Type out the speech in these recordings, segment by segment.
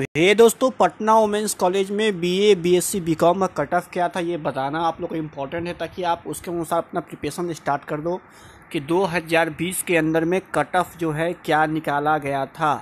तो हे दोस्तों, Patna women's college में बीए बीएससी बीकॉम का कट ऑफ़ क्या था ये बताना आप लोग को इम्पोर्टेंट है ताकि आप उसके अनुसार अपना प्रिपरेशन स्टार्ट कर दो कि 2020 के अंदर में कट ऑफ़ जो है क्या निकाला गया था।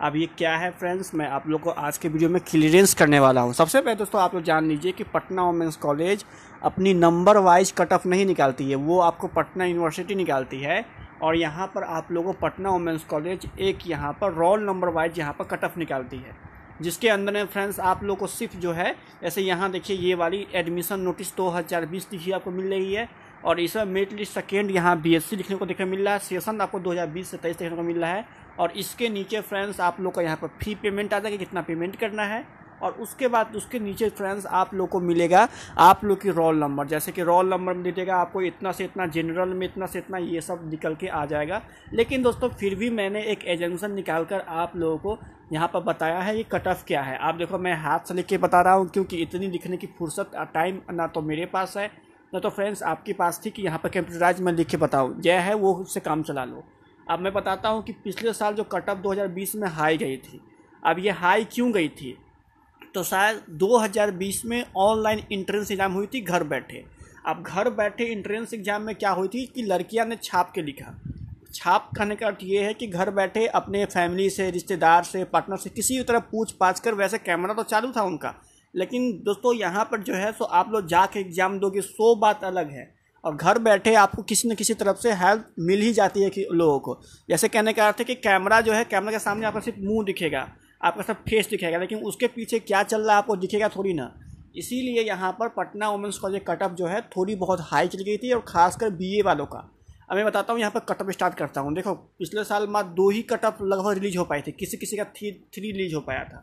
अब ये क्या है फ्रेंड्स मैं आप लोग को आज के वीडियो में क्लियरेंस करने वाला हूँ। सबसे पहले दोस्तों, आप लोग जान लीजिए कि पटना वुमेंस कॉलेज अपनी नंबर वाइज कट ऑफ़ नहीं निकालती है। वो आपको पटना यूनिवर्सिटी निकालती है और यहाँ पर आप लोगों पटना वुमेंस कॉलेज एक यहाँ पर रोल नंबर वाइज यहाँ पर कट ऑफ़ निकालती है। जिसके अंदर में फ्रेंड्स, आप लोग को सिर्फ़ जो है, ऐसे यहाँ देखिए, ये वाली एडमिशन नोटिस दो हज़ार बीस लिखी आपको मिल रही है। और इसमें मेरिट लिस्ट सेकेंड यहाँ बीएससी लिखने को देखने को मिल रहा है। सेशन आपको 2020 से तेईस देखने को मिल रहा है। और इसके नीचे फ्रेंड्स, आप लोग का यहाँ पर फ़ी पेमेंट आ जाएगा, कितना पेमेंट करना है। और उसके बाद उसके नीचे फ्रेंड्स आप लोग को मिलेगा, आप लोग की रोल नंबर जैसे कि रोल नंबर में दीजिएगा आपको इतना से इतना जनरल में इतना से इतना, ये सब निकल के आ जाएगा। लेकिन दोस्तों, फिर भी मैंने एक एजेंसन निकाल कर आप लोगों को यहाँ पर बताया है, ये कट ऑफ़ क्या है। आप देखो, मैं हाथ से लिख के बता रहा हूँ, क्योंकि इतनी लिखने की फुर्सत टाइम ना तो मेरे पास है, ना तो फ्रेंड्स आपके पास थी कि यहाँ पर कंप्यूटराइज मैं लिख के बताऊँ। जय है, वो उससे काम चला लो। अब मैं बताता हूँ कि पिछले साल जो कट ऑफ़ 2020 में हाई गई थी। अब ये हाई क्यों गई थी? तो शायद 2020 में ऑनलाइन इंट्रेंस एग्ज़ाम हुई थी, घर बैठे। अब घर बैठे इंट्रेंस एग्ज़ाम में क्या हुई थी कि लड़कियाँ ने छाप के लिखा। छाप खाने का अर्थ ये है कि घर बैठे अपने फैमिली से, रिश्तेदार से पार्टनर से किसी भी तरह पूछ पाछ कर, वैसे कैमरा तो चालू था उनका। लेकिन दोस्तों, यहाँ पर जो है सो आप लोग जाके एग्ज़ाम दोगे, सो बात अलग है। और घर बैठे आपको किसी न किसी तरफ़ से हेल्प मिल ही जाती है कि लोगों को। जैसे कहने का अर्थ है कि कैमरा जो है कैमरा के सामने आपका सिर्फ़ मुँह दिखेगा। आपका सब फेस दिखेगा, लेकिन उसके पीछे क्या चल रहा है आपको दिखेगा थोड़ी ना। इसीलिए यहाँ पर पटना वुमेंस कॉलेज कटअप जो है थोड़ी बहुत हाई चली गई थी और खासकर बीए वालों का। अब मैं बताता हूँ यहाँ पर कटअप स्टार्ट करता हूँ। देखो, पिछले साल में दो ही कटअप लगभग रिलीज़ हो पाए थे। किसी किसी का थ्री थ्री रिलीज़ हो पाया था।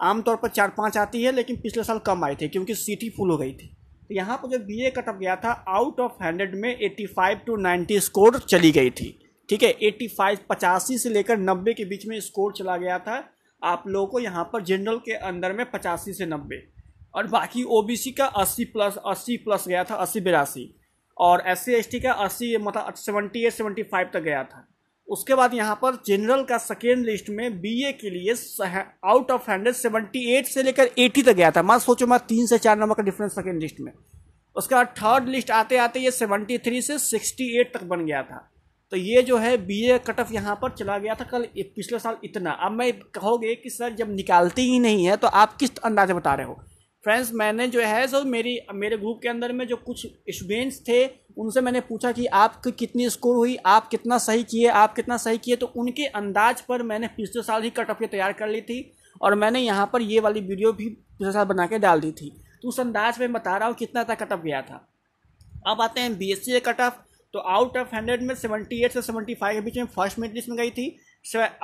आमतौर पर चार पाँच आती है, लेकिन पिछले साल कम आए थे, क्योंकि सीटी फुल हो गई थी। तो यहाँ पर जो बी ए कटअप गया था आउट ऑफ़ हंड्रेड में eighty five to ninety score चली गई थी। ठीक है एट्टी फाइव पचासी से लेकर नब्बे के बीच में स्कोर चला गया था। आप लोगों को यहाँ पर जनरल के अंदर में पचासी से नब्बे। और बाकी ओबीसी का अस्सी प्लस अस्सी प्लस गया था, अस्सी बिरासी। और एस सी का अस्सी मतलब सेवेंटी एट सेवेंटी फाइव तक गया था। उसके बाद यहाँ पर जनरल का सेकेंड लिस्ट में बीए के लिए out of hundred seventy eight से लेकर एटी तक गया था। मैं सोचो मैं तीन से चार नंबर का डिफरेंस सेकेंड लिस्ट में। उसके बाद थर्ड लिस्ट आते आते ये सेवेंटी थ्री से सिक्सटी एट तक बन गया था। तो ये जो है बी ए कट ऑफ़ यहाँ पर चला गया था कल पिछले साल इतना। अब मैं कहोगे कि सर जब निकालती ही नहीं है तो आप किस अंदाजे बता रहे हो? फ्रेंड्स मैंने जो है सो मेरी, मेरे ग्रुप के अंदर में जो कुछ स्टूडेंट्स थे, उनसे मैंने पूछा कि आपकी कितनी स्कोर हुई, आप कितना सही किए, आप कितना सही किए तो उनके अंदाज पर मैंने पिछले साल ही कट ऑफ़ ये तैयार कर ली थी और मैंने यहाँ पर ये वाली वीडियो भी पिछले साल बना के डाल दी थी। तो उस अंदाज में बता रहा हूँ कितना तक कट ऑफ़ गया था। अब आते हैं B S C cut off तो आउट ऑफ़ हंड्रेड में सेवेंटी एट से सेवेंटी फाइव के बीच में फ़र्स्ट मेरिट लिस्ट में गई थी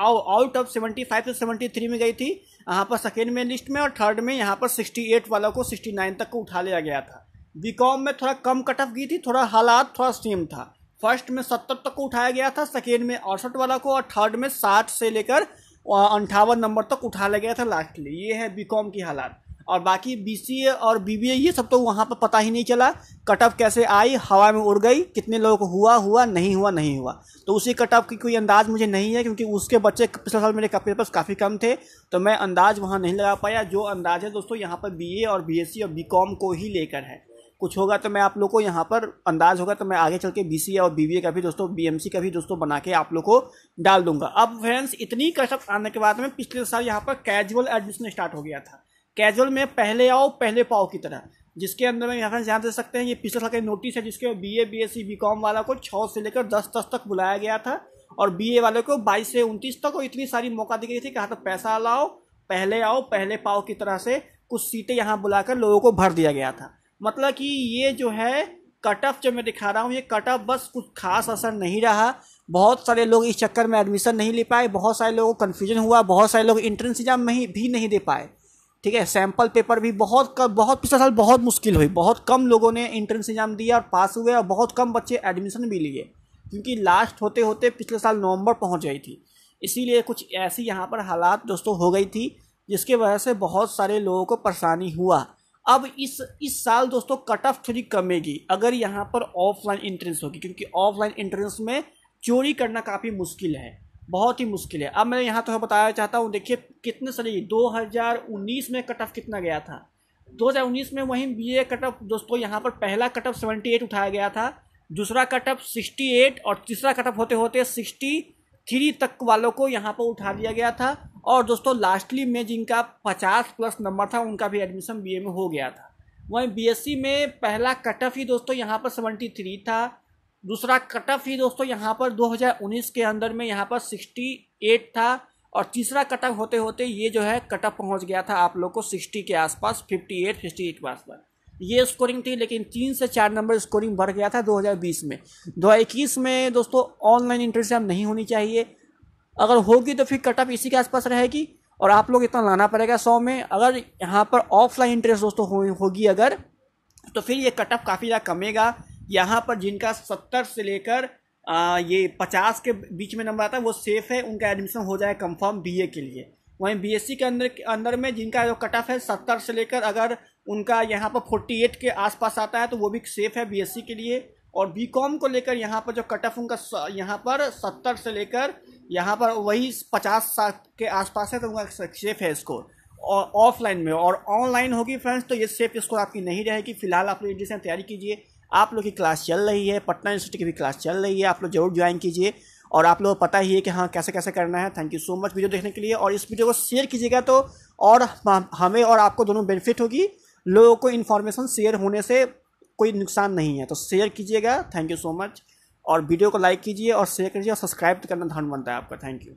आउट ऑफ़ सेवेंटी फाइव से सेवेंटी थ्री में गई थी, यहाँ पर सेकेंड में लिस्ट में और थर्ड में यहाँ पर सिक्सटी एट वालों को सिक्सटी नाइन तक को उठा लिया गया था। बी कॉम में थोड़ा कम कट ऑफ़ गई थी, थोड़ा हालात थोड़ा सेम था। फ़र्स्ट में सत्तर तक को उठाया गया था सेकेंड में अड़सठ वाला को और थर्ड में साठ से लेकर अंठावन नंबर तक उठा लिया गया था लास्टली ये है बी कॉम की हालात। और बाकी बीसीए और बी ये सब तो वहाँ पर पता ही नहीं चला। कट ऑफ़ कैसे आई, हवा में उड़ गई, कितने लोगों को हुआ हुआ, नहीं हुआ नहीं हुआ। तो उसी कट ऑफ़ की कोई अंदाज मुझे नहीं है, क्योंकि उसके बच्चे पिछले साल मेरे पेपर्स काफ़ी कम थे तो मैं अंदाज वहाँ नहीं लगा पाया। जो अंदाज है दोस्तों, यहाँ पर बी और बी और बी को ही लेकर है। कुछ होगा तो मैं आप लोग को यहाँ पर अंदाज होगा तो मैं आगे चल के BCA और बी का भी दोस्तों BMC का भी दोस्तों बना के आप लोग को डाल दूँगा। अब फ्रेंड्स इतनी कट आने के बाद में पिछले साल यहाँ पर कैजुअल एडमिशन स्टार्ट हो गया था। कैजुअल में पहले आओ, पहले पाओ की तरह। जिसके अंदर में यहाँ ध्यान दे सकते हैं, ये पिछले साल का नोटिस है जिसके B A B S C B com वाला को छः से लेकर दस दस तक बुलाया गया था। और बी ए वाले को बाईस से उनतीस तक, और इतनी सारी मौका दी गई थी कहा तो पैसा लाओ, पहले आओ, पहले पाओ की तरह से कुछ सीटें यहाँ बुलाकर लोगों को भर दिया गया था। मतलब कि ये जो है कट ऑफ़ जो मैं दिखा रहा हूँ, ये कट ऑफ़ बस कुछ खास असर नहीं रहा। बहुत सारे लोग इस चक्कर में एडमिशन नहीं ले पाए, बहुत सारे लोगों को कन्फ्यूज़न हुआ, बहुत सारे लोग इंट्रेंस एग्ज़ाम में भी नहीं दे पाए। ठीक है सैंपल पेपर भी बहुत कम बहुत पिछले साल बहुत मुश्किल हुई। बहुत कम लोगों ने इंट्रेंस एग्ज़ाम दिया और पास हुए और बहुत कम बच्चे एडमिशन भी लिए। क्योंकि लास्ट होते होते पिछले साल नवंबर पहुँच गई थी। इसीलिए कुछ ऐसी यहाँ पर हालात दोस्तों हो गई थी, जिसके वजह से बहुत सारे लोगों को परेशानी हुआ। अब इस इस साल दोस्तों कट ऑफ़ थोड़ी कमेगी, अगर यहाँ पर ऑफलाइन इंट्रेंस होगी, क्योंकि ऑफलाइन इंट्रेंस में चोरी करना काफ़ी मुश्किल है। बहुत ही मुश्किल है। अब मैं यहाँ तो बताना चाहता हूँ, देखिए कितने साल 2019 में कट ऑफ़ कितना गया था? 2019 में वहीं बी ए कट ऑफ़ दोस्तों, यहाँ पर पहला कट ऑफ़ सेवेंटी एट उठाया गया था, दूसरा कट ऑफ़ सिक्सटी एट और तीसरा कट ऑफ़ होते होते सिक्सटी थ्री तक वालों को यहाँ पर उठा दिया गया था और दोस्तों लास्टली में जिनका पचास प्लस नंबर था, उनका भी एडमिशन बीए में हो गया था। वहीं बीएससी में पहला कट ऑफ़ ही दोस्तों, यहाँ पर सेवेंटी थ्री था। दूसरा कट ऑफ़ ही दोस्तों यहाँ पर 2019 के अंदर में यहाँ पर 68 था और तीसरा कट ऑफ़ होते होते ये जो है कट ऑफ़ पहुँच गया था आप लोग को 60 के आसपास 58 58 के आसपास। ये स्कोरिंग थी लेकिन तीन से चार नंबर स्कोरिंग बढ़ गया था 2020 में। 2021 में दोस्तों ऑनलाइन इंटरेस्ट नहीं होनी चाहिए। अगर होगी तो फिर कट ऑफ़ इसी के आसपास रहेगी और आप लोग इतना लाना पड़ेगा सौ में। अगर यहाँ पर ऑफलाइन इंटरेस्ट दोस्तों हो, होगी अगर तो फिर ये कट ऑफ़ काफ़ी ज़्यादा कमेगा। यहाँ पर जिनका सत्तर से लेकर ये पचास के बीच में नंबर आता है, वो सेफ़ है, उनका एडमिशन हो जाए कंफर्म बीए के लिए। वहीं बीएससी के अंदर के अंदर में जिनका जो कट ऑफ़ है सत्तर से लेकर, अगर उनका यहाँ पर फोर्टी एट के आसपास आता है तो वो भी सेफ़ है बीएससी के लिए। और बी कॉम को लेकर यहाँ पर जो कट ऑफ़ उनका यहाँ पर सत्तर से लेकर, यहाँ पर वही पचास सात के आसपास है तो उनका सेफ़ है स्कोर और ऑफलाइन में। और ऑनलाइन होगी फ्रेंड्स तो ये सेफ़ स्कोर आपकी नहीं रहेगी। फ़िलहाल आप एडमिशन तैयारी कीजिए। आप लोग की क्लास चल रही है, पटना यूनिवर्सिटी की भी क्लास चल रही है, आप लोग ज़रूर ज्वाइन कीजिए और आप लोग पता ही है कि हाँ कैसे कैसे करना है। Thank you so much video देखने के लिए और इस वीडियो को शेयर कीजिएगा तो और हमें और आपको दोनों बेनिफिट होगी। लोगों को इन्फॉर्मेशन शेयर होने से कोई नुकसान नहीं है तो शेयर कीजिएगा। थैंक यू सो मच और वीडियो को लाइक कीजिए और शेयर कीजिए और सब्सक्राइब करना धन बनता है आपका। Thank you